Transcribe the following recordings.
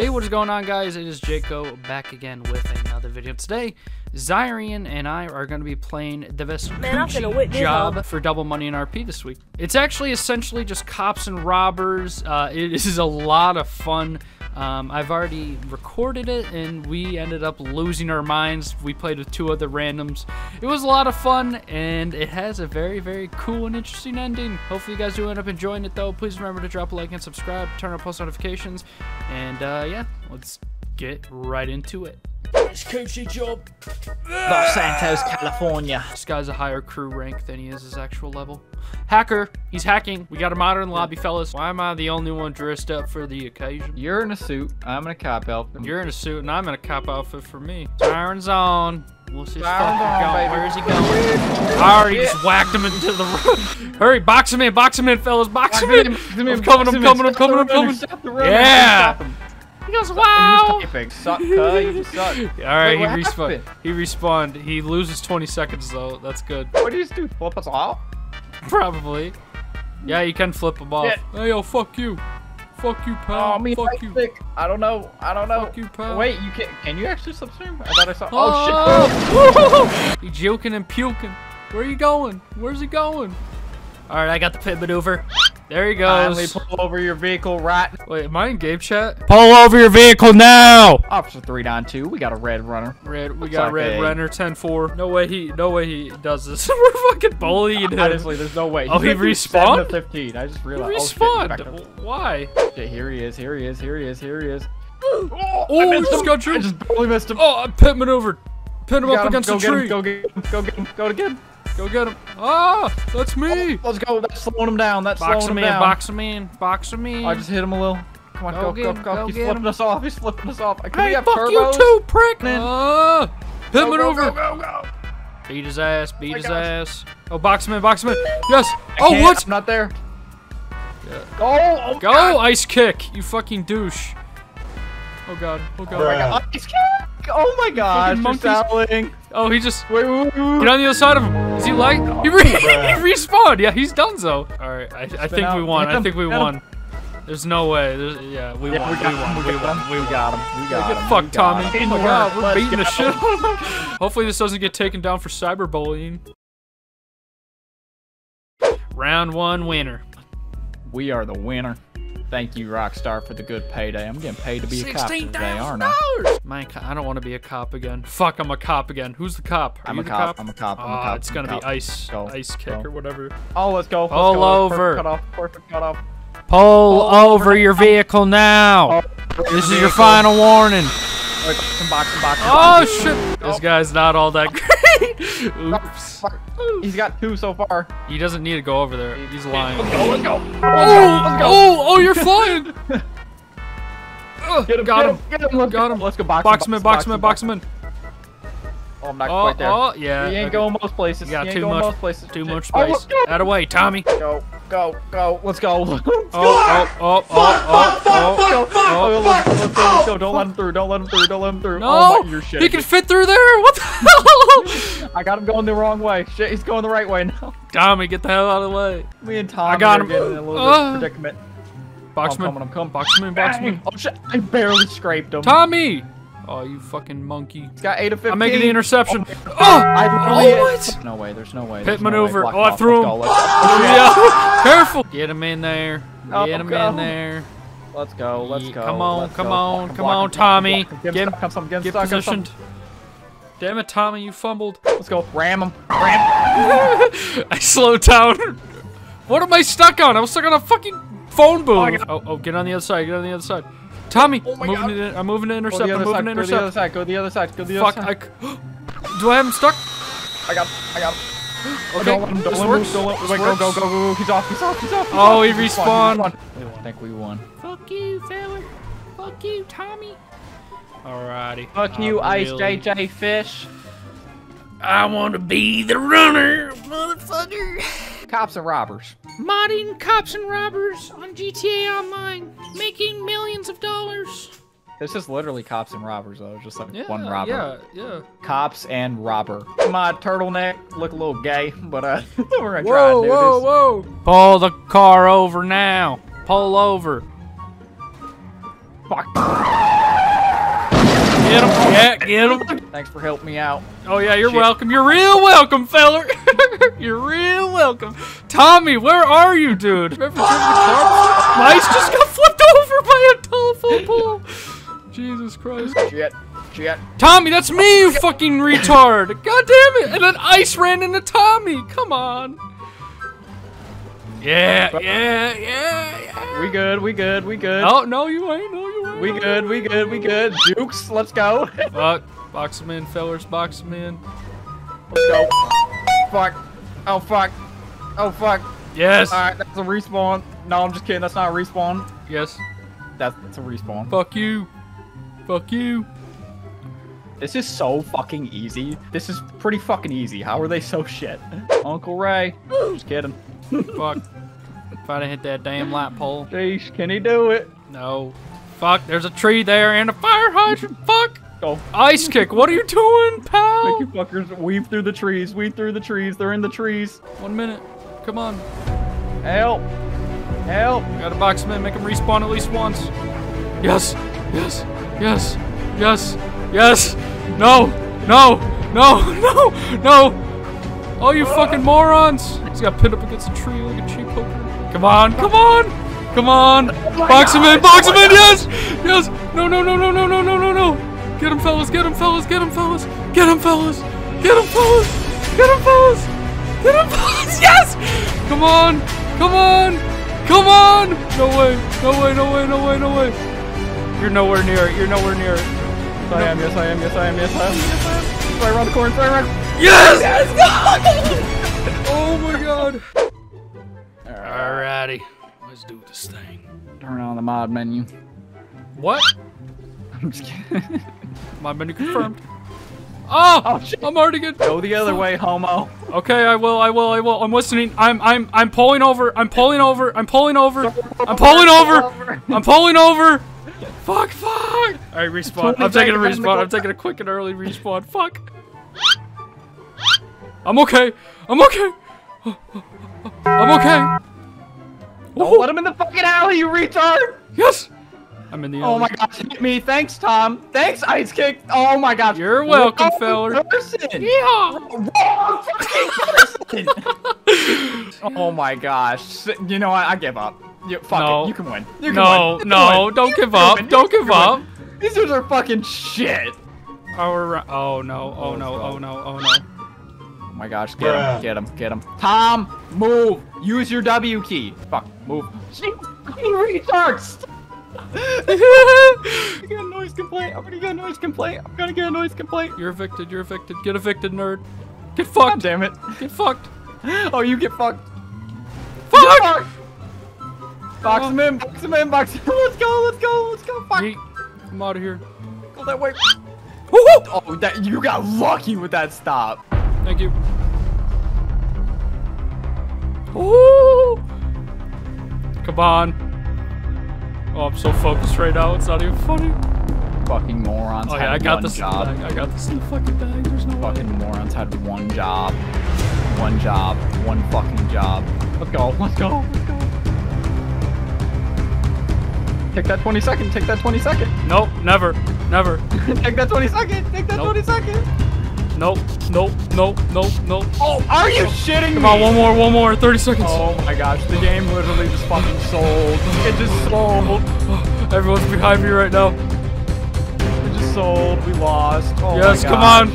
Hey, what is going on, guys? It is Jaco back again with another video. Today, Zyrian and I are going to be playing the Man, I'm finna whip Vespucci this job for double money in RP this week. It's actually essentially just cops and robbers. Uh, it is a lot of fun. Um, I've already recorded it, and we ended up losing our minds. We played with two other randoms. It was a lot of fun, and it has a very, very cool and interesting ending. Hopefully, you guys do end up enjoying it, though. Please remember to drop a like and subscribe, turn on post notifications, and uh, yeah, let's get right into it. It's Coochie job. Los Santos, California. This guy's a higher crew rank than he is his actual level. Hacker, he's hacking. We got a modded lobby, fellas. Why am I the only one dressed up for the occasion? You're in a suit. I'm in a cop outfit. You're in a suit and I'm in a cop outfit for me. Sirens on. What's his fucking going? Where is he going? I already just whacked him into the road. Hurry, box him in, box him in, fellas, box him in. I'm coming, I'm coming, I'm coming, I'm coming. Yeah. He goes, wow. Suck, cuh, you just suck. All right, Wait, he respawned. He respawned. He loses 20 seconds though. That's good. What do you do? Flip us off? Probably. Yeah, you can flip them off. Yeah. Hey, yo, fuck you. Fuck you, pal. Oh, me fuck you. stick. I don't know. I don't know. Fuck you, pal. Wait, you can Can you actually slipstream? I thought I saw. Oh, Oh, shit. he joking and puking. Where are you going? Where's he going? All right, I got the pit maneuver. There he shit! Finally goes. pull over your vehicle, right? Wait, am I in game chat? Pull over your vehicle now. Officer 392, we got a red runner. Red, we Looks got like red a- runner 10-4. No way he, no way he does this. We're fucking bullying him. Honestly, there's no way. Oh, he He's like respawned? 15. I just He realized. Oh, respawned. shit, he's back up. Why? Shit, here he is. Here he is. Here he is. Here he is. Oh, I he missed just him. got you. I just barely missed him. Oh, I pit maneuvered. Pin him up got him. against go the get tree. Him, go get him. Go get him. Go get him. Go get him. Ah, that's me. Let's go. That's slowing him down. That's Box slowing him him in, down. box him in, box him in. I just hit him a little. Come on, Go go, go, him, go. go He's flipping him. us off. He's flipping us off. Can we hey, have fuck turbos? you too, prick. Man. Ah, pit Go, go, maneuver. go, go, go. Beat his ass, beat my his gosh. ass. Oh, box him in, box him in. Yes. I Oh, what? I'm not there. Yeah. Go. Oh, Go, God. ice kick, you fucking douche. Oh god, oh god. Oh my God. Ice kick. Oh my gosh. You're monkeys. Oh, he just Wait, wait, wait, get on the other side of him. Is he like? He, re- he respawned. Yeah, he's done so. All right, I, I think we won. Hit I think we hit him. won. There's no way. There's, yeah, we Yeah, won. we got we won. him. We We won. got him. We got him. We got him. fucked, Tommy. him. Oh my god, we're Let's beating the shit. out of him. Hopefully this doesn't get taken down for cyberbullying. Round one winner. We are the winner. Thank you, Rockstar, for the good payday. I'm getting paid to be a cop today, aren't I? Man, I don't want to be a cop again. Fuck, I'm a cop again. Who's the cop? Are I'm a the cop. I'm a cop. I'm a Ah, cop. it's gonna cop. be ice, Go, ice kick go. or whatever. Oh, let's go. Let's Pull go. over. Perfect cutoff. Perfect cutoff. Pull Pull over over your vehicle now. Oh, This is your final warning. Boxing, boxing, boxing. Oh shit! This guy's not all that great. Oops. He's got two so far. He doesn't need to go over there. He's lying. Let's go. Let's go. Oh, Let's go. oh, oh, you're flying. Ugh, Get him. got get him. Get him. Let's Got go. him. Let's go. Box, Box him in, box him in, box him in. Oh, I'm not Oh, quite there. oh, yeah. He ain't okay. going most places. You got he too much- most places. Too much Oh, space. let's. Out of the way, Tommy. Oh, Go, go, go. Let's go. Let's go. oh, oh, oh, oh, oh. Oh, let's, let's go, let's go. Don't let him through. Don't let him through. Don't let him through. No, Oh, my, you're shit. he can fit through there. What the hell? I got him going the wrong way. Shit, he's going the right way now. Tommy, get the hell out of the way. Me and Tom I got are him. getting in a little Uh. bit of predicament. Box I'm him coming, in. I'm coming. Box him in, box him in. Bang. Oh shit, I barely scraped him. Tommy! Oh, you fucking monkey. He's got 8 of 15. I'm making the interception. Oh, Oh! I Oh, what? No way, there's no way. Pit no maneuver. Block Oh, I threw Let's him. go, let's go. Yeah, careful. Get him in there. Oh, Get him go. in there. Let's go, let's Yeah, go. come on, let's come go. on, Block him, come on, him, Tommy. block him. Get Get- him stuck on something, get him Get stuck on positioned. Damn it, Tommy, you fumbled. Let's go, ram him. Ram I slowed down. What am I stuck on? I was stuck on a fucking phone oh, I booth. got- Oh, oh, get on the other side. Get on the other side. Tommy, Oh my moving to, I'm moving to Go intercept. the I'm moving side, to go the other intercept. side, go the other side, go the Fuck, other side. c- Do I have him stuck? I got him, I got him. Okay, don't let him, don't this let works. move, don't let This wait, go, go, go, go, go, he's off, he's off, he's off. he's Oh, off. he We won, respawned. we won. I think we won. Fuck you, fella. Fuck you, Tommy. Alrighty. Fuck I you, Ice JJ Fish. I want to be the runner, motherfucker. Cops and robbers. Modding cops and robbers on GTA Online, making millions of dollars. This is literally cops and robbers though, just like Yeah, one robber. yeah, yeah. Cops and robber. My turtleneck look a little gay, but uh, we're gonna try and do whoa, this. whoa! Pull the car over now. Pull over. Fuck. Get him. Yeah, get him. Thanks for helping me out. Oh yeah, you're Shit. welcome. You're real welcome, feller. welcome. Tommy, where are you, dude? Ever driven the car? Mice just got flipped over by a telephone pole. Jesus Christ. Shit. Shit. Tommy, that's me, you fucking retard. God damn it. And then ice ran into Tommy. Come on. Yeah, yeah, yeah, yeah. We good. We good. We good. Oh, no, you ain't. No, you ain't. We good. We good. We good. Jukes, let's go. Fuck. Box him in, fellers. Box him in. Let's go. Fuck. Oh fuck. Oh fuck. Yes. All right, that's a respawn. No, I'm just kidding. That's not a respawn. Yes. That's, that's a respawn. Fuck you. Fuck you. This is so fucking easy. This is pretty fucking easy. How are they so shit? Uncle Ray. Just kidding. Fuck. if I'd have hit that damn light pole. Jeez, can he do it? No. Fuck, there's a tree there and a fire hydrant. Fuck. Oh. Ice kick, what are you doing, pal? Make you fuckers weave through the trees. Weave through the trees. They're in the trees. One minute. Come on. Help. Help. Gotta box him in, make him respawn at least once. Yes, yes, yes, yes, yes. No, no, no, no, no. Oh, you fucking morons. He's got pinned up against a tree like a cheap poker. Come on, come on, come on. Oh box him in, box him in, yes, yes. No, no, no, no, no, no, no, no, no. Get him, fellas, get him, fellas, get him, fellas. Get him, fellas. Get him, fellas. Get him, fellas. Get him, fellas. Yes. Come on, come on. Come on! No way, no way, no way, no way, no way. You're nowhere near it, you're nowhere near it. Yes, I am. Yes, I am. Yes, I am. Yes, I am. Yes, I am. Right around the corner. Right around. Yes! oh my god. Alrighty, let's do this thing. Turn on the mod menu. What? I'm just kidding. Mod menu confirmed. Oh, Oh, shit. I'm already good. Go the other way, homo. Okay, I will, I will, I will. I'm listening. I'm, I'm, I'm pulling over. I'm pulling over. I'm pulling over. I'm pulling over. I'm pulling over. Fuck, fuck. All right, respawn. I'm taking a respawn. I'm taking a quick and early respawn. Fuck. I'm okay. I'm okay. I'm okay. Don't let him in the fucking alley, you retard. Yes. I'm in the. Oh my gosh, hit me. Thanks, Tom. Thanks, Ice Kick. Oh my gosh. You're welcome, Wrong feller. Person. Yeehaw. Wrong fucking person. oh my gosh. You know what? I give up. You, fuck No. it. You can win. You can No, win. You no, win. don't You give up. win. Don't give up. These dudes are fucking shit. Our. Oh no. Oh, oh no. Oh no. Oh no. Oh my gosh, get him, get him, get him. Tom, move. Use your W key. Fuck, move. You fucking gonna get a noise complaint. I'm gonna get a noise complaint. I'm gonna get a noise complaint. You're evicted. You're evicted. Get evicted, nerd. Get God fucked. damn it. Get fucked. Oh, you get fucked. Fuck. Get fucked. Box him in, box him in, box him in. Let's go, let's go, let's go. Fuck. Yeet. I'm out of here. Go that way. Oh, that you got lucky with that stop. Thank you. Ooh. Come on. Oh, I'm so focused right now. It's not even funny. Fucking morons Oh yeah, I got this job. I got this in the fucking bag. There's no way. Fucking morons had one job. One job. One fucking job. Let's go. Let's go. Let's go. Take that 20 second. Take that 20 second. Nope. Never. Never. take that 20 second. Take that Nope. 20 second. Nope. Nope. Nope. Nope. Nope. Oh, are you shitting Come me? on. One more. One more. 30 seconds. Oh my gosh, the game literally just fucking sold. It just sold. Everyone's behind me right now. It just sold. We lost. Oh my yes. Come on.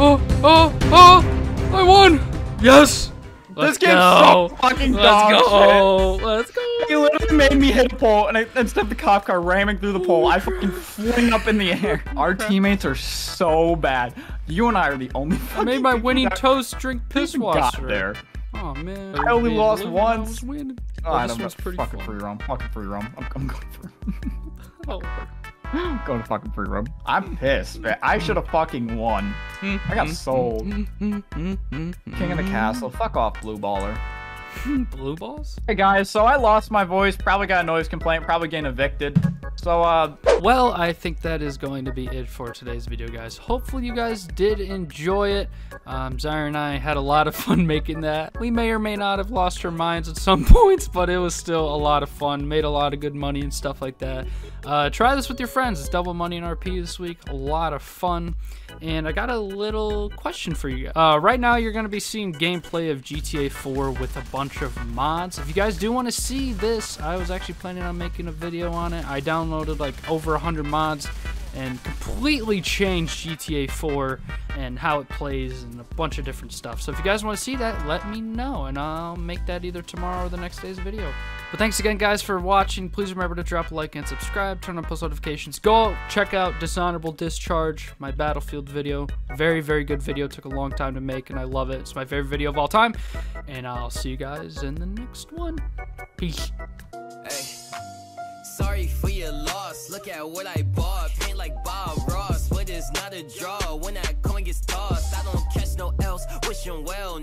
Oh, oh, oh! I won! Yes! Let's This game's go. so fucking Let's dog go! Let's go! He literally made me hit a pole, and I, instead of the cop car ramming through the pole, I fucking fling up in the air. Our teammates are so bad. You and I are the only I made my winning toast drink piss washer. got there. Oh man. I only Man, lost once. winning. Oh, Oh, this one's pretty fucking fun. free roam. Fucking free roam. I'm, I'm going for Oh. I'm going to fucking free roam. I'm pissed, man. I should have fucking won. I got mm-hmm. sold. Mm-hmm. Mm-hmm. King of the castle. Fuck off, blue baller. Blue balls? Hey guys, so I lost my voice, probably got a noise complaint, probably getting evicted. So uh Well, I think that is going to be it for today's video, guys. Hopefully you guys did enjoy it. Um, Zyrian and I had a lot of fun making that. We may or may not have lost our minds at some points, but it was still a lot of fun. Made a lot of good money and stuff like that. Uh, try this with your friends. It's double money in RP this week. A lot of fun. And I got a little question for you. Uh, right now, you're going to be seeing gameplay of GTA 4 with a bunch of mods. If you guys do want to see this, I was actually planning on making a video on it. I downloaded like over 100 mods and completely changed GTA 4 and how it plays and a bunch of different stuff. So if you guys want to see that, let me know and I'll make that either tomorrow or the next day's video. But thanks again, guys, for watching. Please remember to drop a like and subscribe, turn on post notifications. Go check out Dishonorable Discharge, my Battlefield video. Very, very good video. Took a long time to make and I love it. It's my favorite video of all time. And I'll see you guys in the next one. Peace. Look at what I bought. Paint like Bob Ross, but it's not a draw. When that coin gets tossed, I don't catch no else. Wishing well.